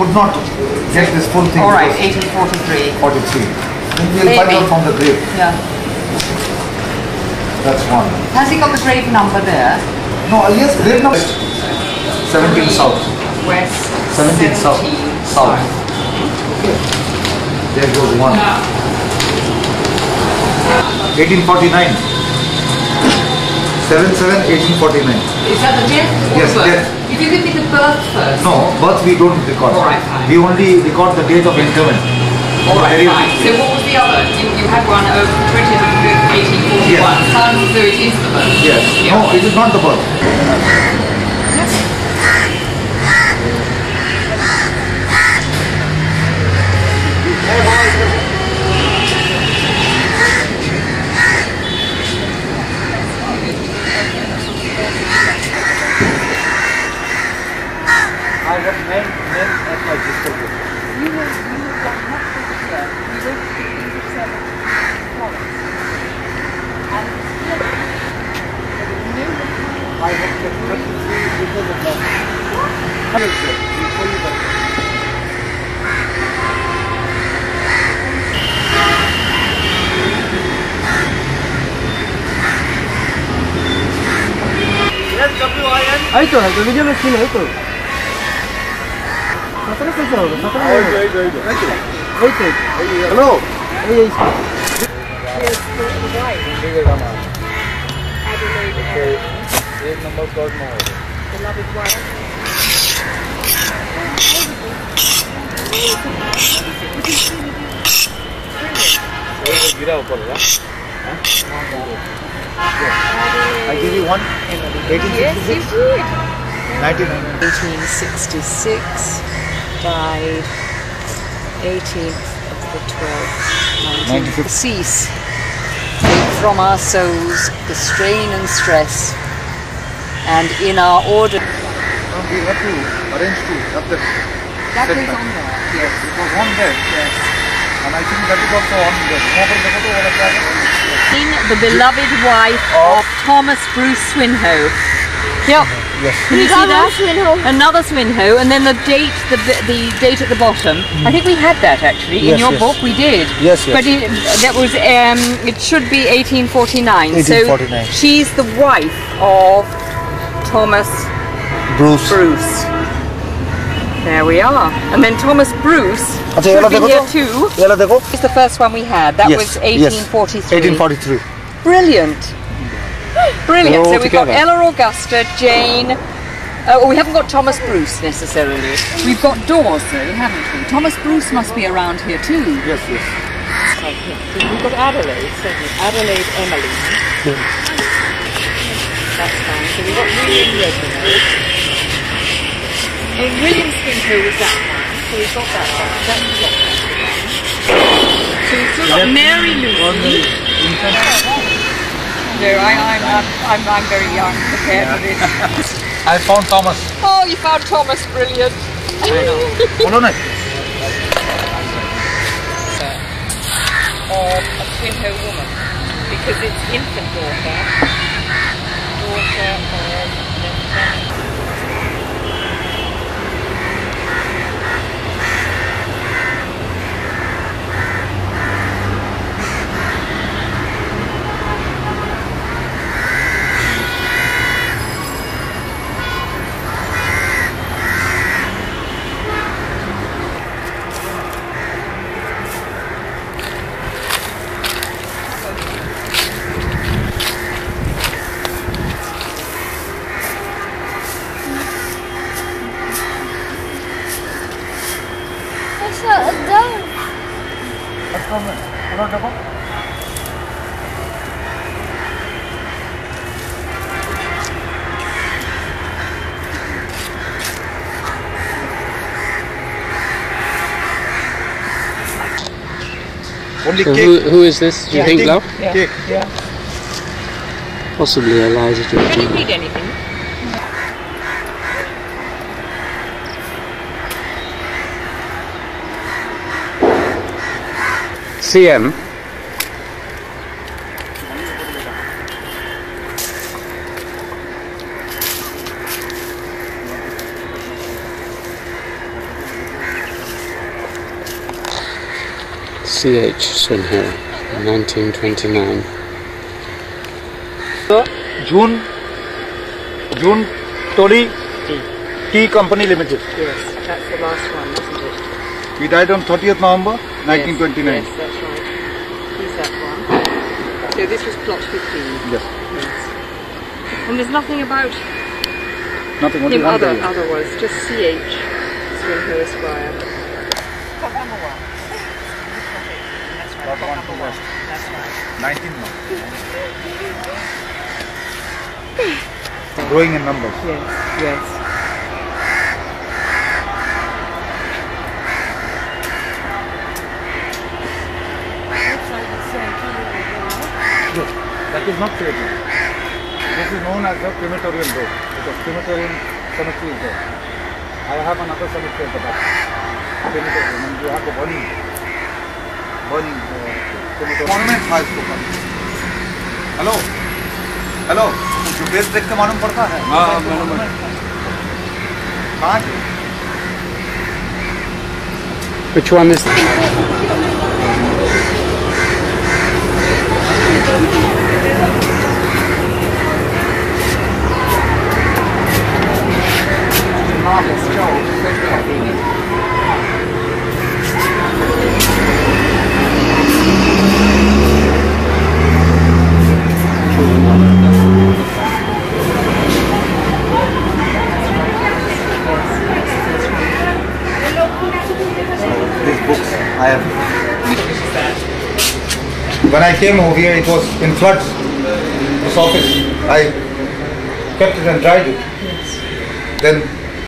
could not get this full thing. All right, because 1843. 43. Then we'll find out from the grave. Yeah. That's one. Has he got the grave number there? No, uh, yes, grave number. 17 south. West 17 south. 17 South. Okay. There goes one. 1849. 77 1849. Is that the death Yes, death. If you give me the birth first. No, birth we don't record. All right, fine. We only record the date of interment. All right, fine. So what was the other? You, you had one of 20th 1841. Yes. Sounds as though it is the birth. Yes. Yeah. No, it is not the birth. है तो है तो video में scene है तो सतरा कैसे होगा सतरा है तो हेलो ये इसको एक नंबर शॉट में होगा गिरा ऊपर का এই I give you one. 1866. 1999. 1866, died 18th of the 12th, 1950. Cease. From our souls the strain and stress, and in our order. No, we have to arrange to have that. That back. on there. Yes, it was on there. Yes. And I think that is also on there the beloved wife of Thomas Bruce Swinhoe. Yep. Yes. Can you see that? Swinhoe. Another Swinhoe, and then the date, the the date at the bottom. Mm. I think we had that actually yes, in your yes. book. We did. Yes, yes. But it, that was um, it should be 1849. 1849. So she's the wife of Thomas Bruce. Bruce. There we are. And then Thomas Bruce okay, should be here too. It's the first one we had. That yes, was 1843. Yes, 1843. Brilliant. Brilliant. So we've together. got Ella Augusta, Jane. Oh, we haven't got Thomas Bruce necessarily. We've got Dawes though, haven't we? Thomas Bruce must be around here too. Yes, yes. We've got Adelaide. Adelaide Emily. That's fine. So we've got William Reginald. And William Skinner was that one, so we got that one. That's got that one. So we still got Mary Lou. No, I, I'm, I'm, I'm very young compared yeah. to this. I found Thomas. Oh, you found Thomas, brilliant. I. Hold on it. Of a Pinto uh, um, woman, because it's infant daughter, daughter of Only So who, who is this? Do you think, Cake. love? Cake. Possibly Eliza Can you Georgina. read anything? CM. C.H. Swinhoe, 1929. June, June Tori Tea Company Limited. Yes, that's the last one, isn't it? He died on 30th November 1929. Yes, yes, that's right. He's that one. So this was plot 15. Yes. And there's nothing about Nothing. Only him other, day. otherwise, just CH, Swinhoe Esquire. To west. 19 months. Growing in numbers. Yes, yes. That is not created. This is known as the crematorium road because crematorium cemetery is there. I have another cemetery at the back. Crematorium and you have the burning, burning uh, hello. Hello जो बेस देख के मालूम पड़ता है। कहाँ पिछुआ मिस्त्री I have. When I came over here, it was in floods. This office, I kept it and dried it. Then